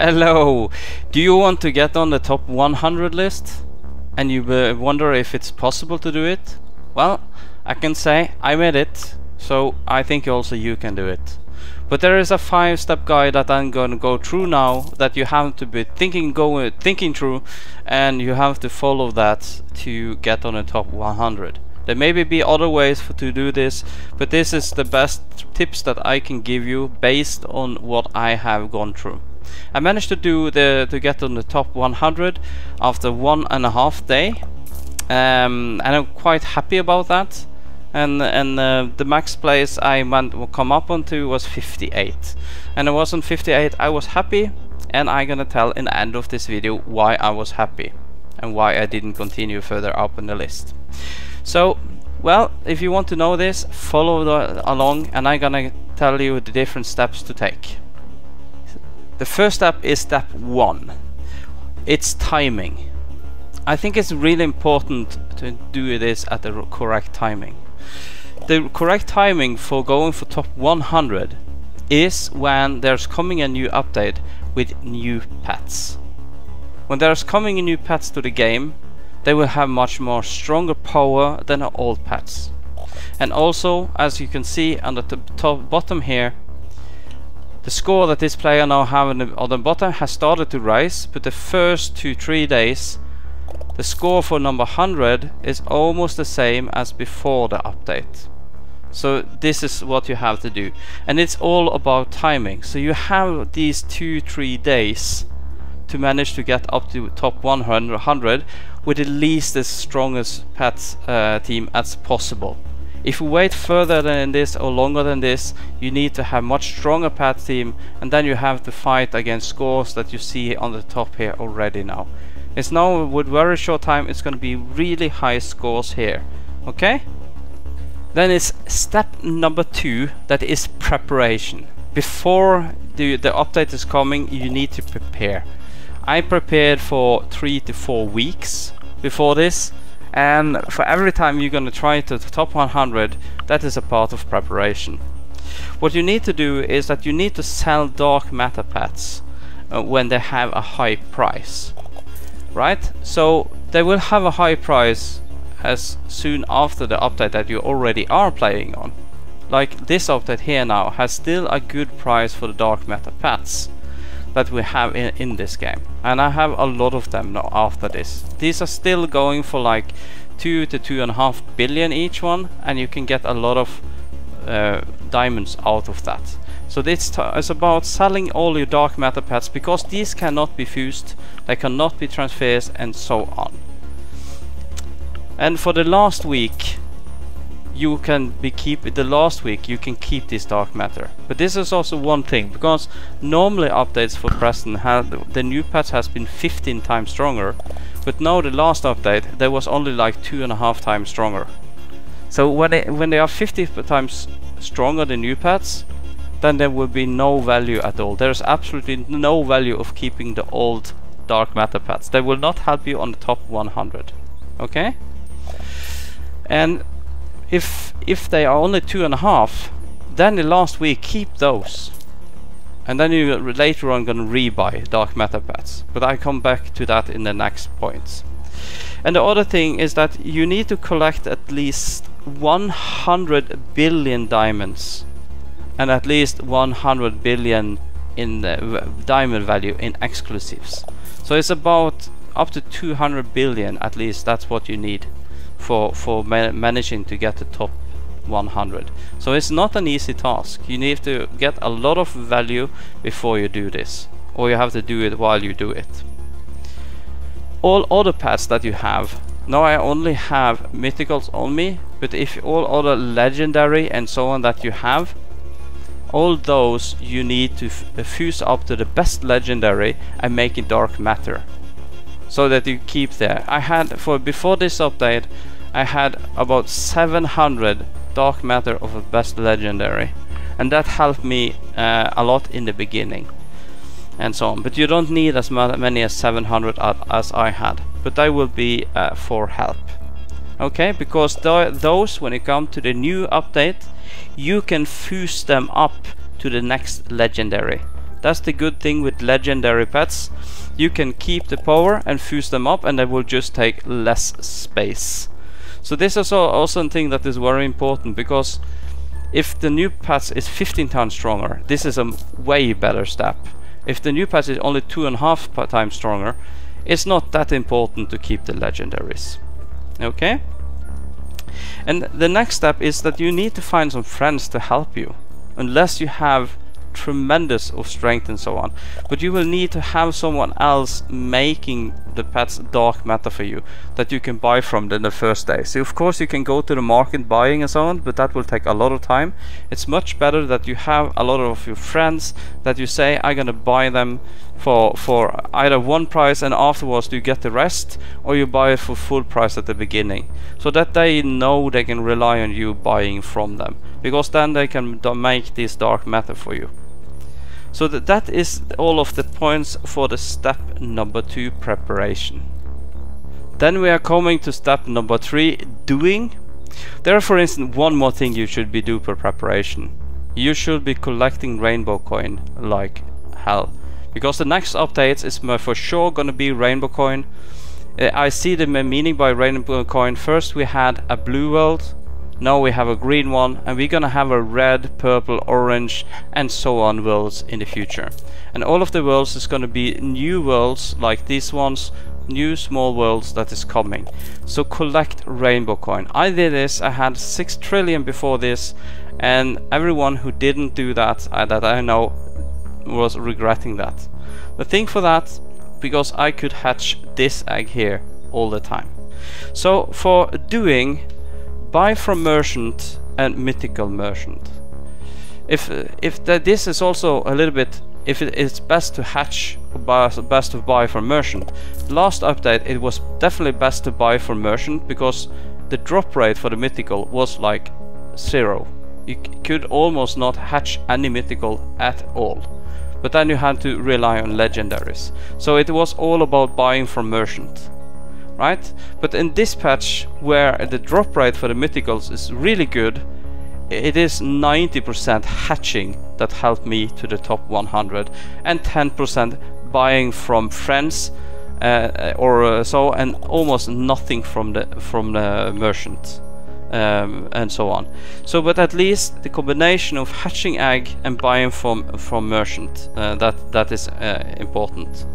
Hello! Do you want to get on the top 100 list? And you uh, wonder if it's possible to do it? Well, I can say I made it, so I think also you can do it. But there is a five-step guide that I'm going to go through now that you have to be thinking go thinking through and you have to follow that to get on the top 100. There may be other ways for, to do this, but this is the best tips that I can give you based on what I have gone through. I managed to do the to get on the top 100 after one and a half day, um, and I'm quite happy about that. And and uh, the max place I went come up onto was 58, and I was on 58. I was happy, and I'm gonna tell in the end of this video why I was happy and why I didn't continue further up in the list. So, well, if you want to know this, follow the, along and I'm gonna tell you the different steps to take. The first step is step one. It's timing. I think it's really important to do this at the correct timing. The correct timing for going for top 100 is when there's coming a new update with new pets. When there's coming new pets to the game, they will have much more stronger power than old pets. And also, as you can see on the top bottom here, the score that this player now have on the, on the bottom has started to rise, but the first 2-3 days, the score for number 100 is almost the same as before the update. So this is what you have to do. And it's all about timing. So you have these 2-3 days to manage to get up to top 100 with at least the strongest pet uh, team as possible. If you wait further than this or longer than this, you need to have much stronger path team and then you have to fight against scores that you see on the top here already now. It's now with very short time it's going to be really high scores here. Okay? Then it's step number two that is preparation. Before the, the update is coming you need to prepare. I prepared for three to four weeks before this and for every time you're gonna try to the top 100 that is a part of preparation. What you need to do is that you need to sell dark matter pets uh, when they have a high price right? So they will have a high price as soon after the update that you already are playing on. Like this update here now has still a good price for the dark matter pets that we have in, in this game. And I have a lot of them now after this. These are still going for like two to two and a half billion each one and you can get a lot of uh, diamonds out of that. So this is about selling all your dark matter pets because these cannot be fused, they cannot be transferred and so on. And for the last week you can be keep the last week you can keep this dark matter. But this is also one thing because normally updates for Preston have the new patch has been 15 times stronger but now the last update there was only like two and a half times stronger. So when when they are 50 times stronger than new pets then there will be no value at all. There's absolutely no value of keeping the old dark matter pets they will not help you on the top 100 okay? And if if they are only two and a half then the last week keep those. And then you later on gonna rebuy dark matter pets but I come back to that in the next points. And the other thing is that you need to collect at least 100 billion diamonds. And at least 100 billion in the diamond value in exclusives. So it's about up to 200 billion at least that's what you need for for ma managing to get the top 100 so it's not an easy task. You need to get a lot of value before you do this or you have to do it while you do it. All other pets that you have now I only have mythicals on me but if all other legendary and so on that you have all those you need to uh, fuse up to the best legendary and make it dark matter so that you keep there. I had for before this update I had about 700 dark matter of a best legendary and that helped me uh, a lot in the beginning and so on but you don't need as many as 700 as I had but they will be uh, for help okay because th those when it comes to the new update you can fuse them up to the next legendary That's the good thing with legendary pets. You can keep the power and fuse them up and they will just take less space. So this is also a thing that is very important because if the new patch is 15 times stronger, this is a way better step. If the new patch is only two and a half times stronger, it's not that important to keep the legendaries. Okay? And the next step is that you need to find some friends to help you. Unless you have tremendous of strength and so on. But you will need to have someone else making the pet's dark matter for you that you can buy from in the first day. So of course you can go to the market buying and so on, but that will take a lot of time. It's much better that you have a lot of your friends that you say I'm gonna buy them for for either one price and afterwards you get the rest or you buy it for full price at the beginning so that they know they can rely on you buying from them because then they can make this dark matter for you so th that is all of the points for the step number two preparation. Then we are coming to step number three doing. There are for instance one more thing you should be do for preparation. You should be collecting rainbow coin like hell. Because the next update is for sure gonna be rainbow coin. Uh, I see the meaning by rainbow coin. First we had a blue world now we have a green one and we're gonna have a red, purple, orange and so on worlds in the future. And all of the worlds is gonna be new worlds like these ones, new small worlds that is coming. So collect rainbow coin. I did this, I had 6 trillion before this and everyone who didn't do that, uh, that I know, was regretting that. The thing for that, because I could hatch this egg here all the time. So for doing buy from merchant and mythical merchant. If if the, this is also a little bit if it is best to hatch best to buy from merchant. Last update it was definitely best to buy from merchant because the drop rate for the mythical was like zero. You could almost not hatch any mythical at all. But then you had to rely on legendaries. So it was all about buying from merchant right? But in this patch, where the drop rate for the mythicals is really good, it is 90% hatching that helped me to the top 100 and 10% buying from friends uh, or uh, so and almost nothing from the from the merchant um, and so on so but at least the combination of hatching egg and buying from from merchant uh, that that is uh, important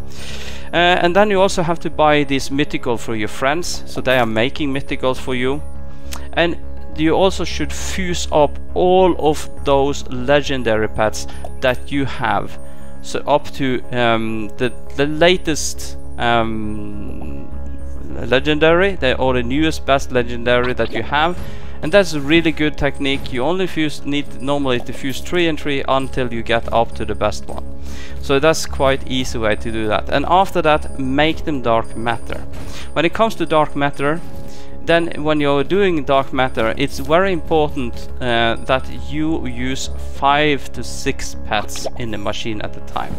uh, and then you also have to buy these mythical for your friends, so they are making mythicals for you. And you also should fuse up all of those legendary pets that you have. So up to um, the, the latest um, legendary, the, or the newest best legendary that you have. And that's a really good technique. You only fuse need normally to fuse 3 and 3 until you get up to the best one. So that's quite easy way to do that. And after that make them dark matter. When it comes to dark matter then when you're doing dark matter it's very important uh, that you use 5 to 6 pets in the machine at the time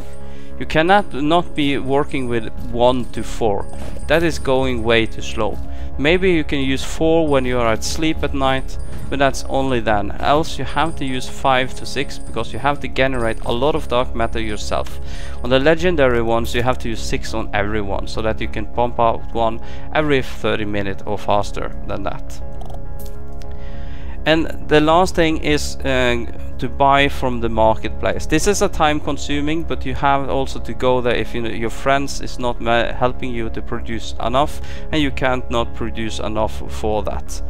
you cannot not be working with 1 to 4 that is going way too slow Maybe you can use 4 when you are at sleep at night, but that's only then. Else you have to use 5 to 6 because you have to generate a lot of dark matter yourself. On the legendary ones you have to use 6 on every one so that you can pump out one every 30 minutes or faster than that. And the last thing is uh, to buy from the marketplace. This is a time consuming, but you have also to go there if you know, your friends is not helping you to produce enough and you can't not produce enough for that.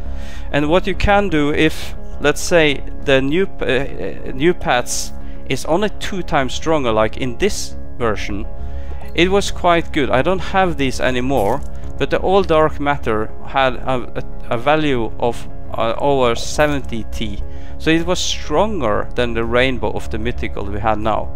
And what you can do if, let's say, the new uh, uh new pets is only two times stronger, like in this version, it was quite good. I don't have these anymore, but the all dark matter had a, a, a value of uh, over 70 T. So it was stronger than the rainbow of the mythical we had now.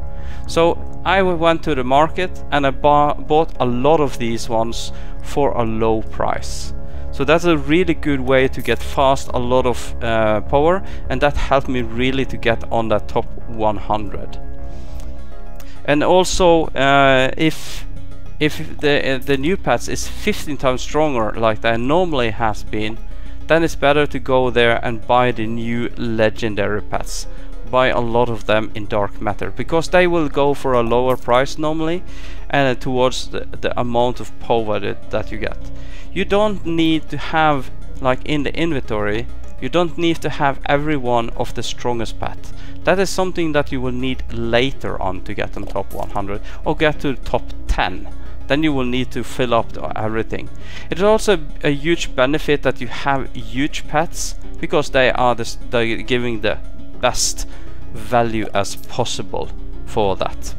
So I went to the market and I bought a lot of these ones for a low price. So that's a really good way to get fast a lot of uh, power and that helped me really to get on that top 100. And also uh, if if the uh, the new patch is 15 times stronger like that normally has been then it's better to go there and buy the new legendary pets. buy a lot of them in dark matter because they will go for a lower price normally and uh, towards the, the amount of power that, that you get. You don't need to have like in the inventory you don't need to have every one of the strongest pet. That is something that you will need later on to get on top 100 or get to top 10 then you will need to fill up everything. It's also a huge benefit that you have huge pets because they are giving the best value as possible for that.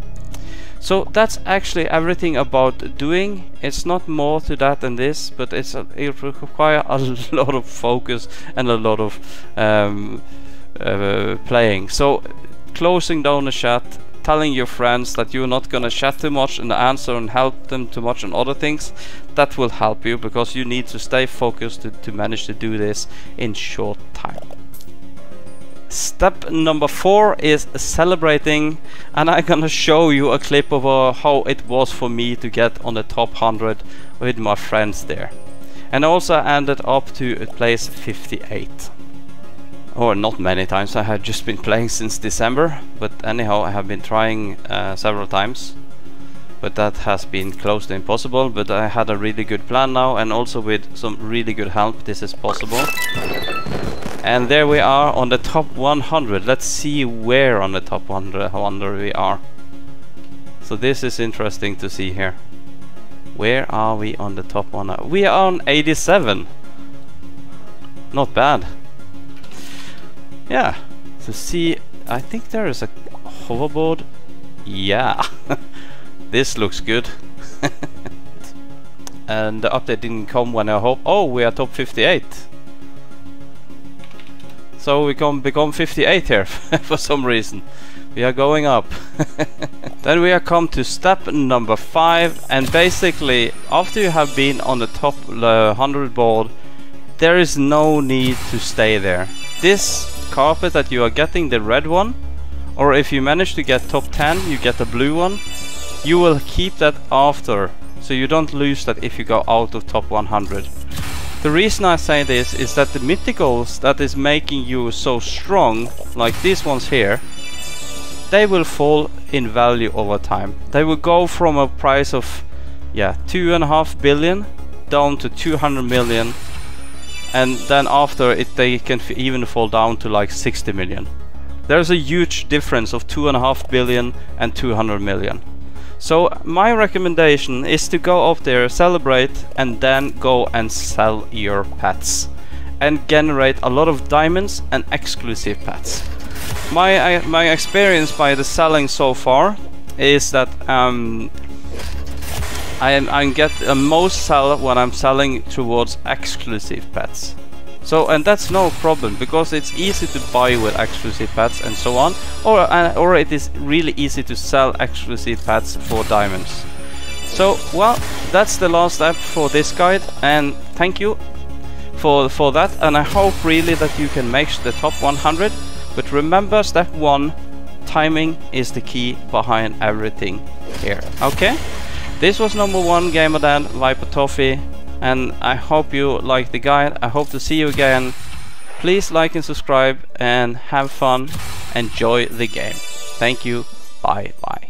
So that's actually everything about doing. It's not more to that than this, but it's a, it a lot of focus and a lot of um, uh, playing. So closing down the chat, telling your friends that you're not gonna chat too much and answer and help them too much on other things, that will help you because you need to stay focused to, to manage to do this in short time. Step number four is celebrating and I'm gonna show you a clip of uh, how it was for me to get on the top 100 with my friends there. And also ended up to place 58. Or not many times, I have just been playing since December, but anyhow I have been trying uh, several times. But that has been close to impossible, but I had a really good plan now and also with some really good help this is possible. And there we are on the top 100. Let's see where on the top 100, 100 we are. So this is interesting to see here. Where are we on the top 100? We are on 87. Not bad. Yeah. So see, I think there is a hoverboard. Yeah. this looks good. and the update didn't come when I hope. Oh, we are top 58. So we can become 58 here for some reason. We are going up. then we are come to step number 5 and basically after you have been on the top uh, 100 board there is no need to stay there. This carpet that you are getting, the red one, or if you manage to get top 10 you get the blue one, you will keep that after so you don't lose that if you go out of top 100. The reason I say this is that the mythicals that is making you so strong, like these ones here, they will fall in value over time. They will go from a price of, yeah, two and a half billion down to 200 million and then after it they can even fall down to like 60 million. There's a huge difference of two and a half billion and 200 million. So my recommendation is to go up there, celebrate, and then go and sell your pets. And generate a lot of diamonds and exclusive pets. My, uh, my experience by the selling so far is that um, I, I get the most sell when I'm selling towards exclusive pets. So and that's no problem because it's easy to buy with exclusive pets and so on or uh, or it is really easy to sell exclusive pets for diamonds. So well that's the last step for this guide and thank you for for that and I hope really that you can make the top 100 but remember step 1 timing is the key behind everything here okay this was number one gamer dad Viper Toffi and I hope you like the guide. I hope to see you again. Please like and subscribe and have fun. Enjoy the game. Thank you. Bye bye.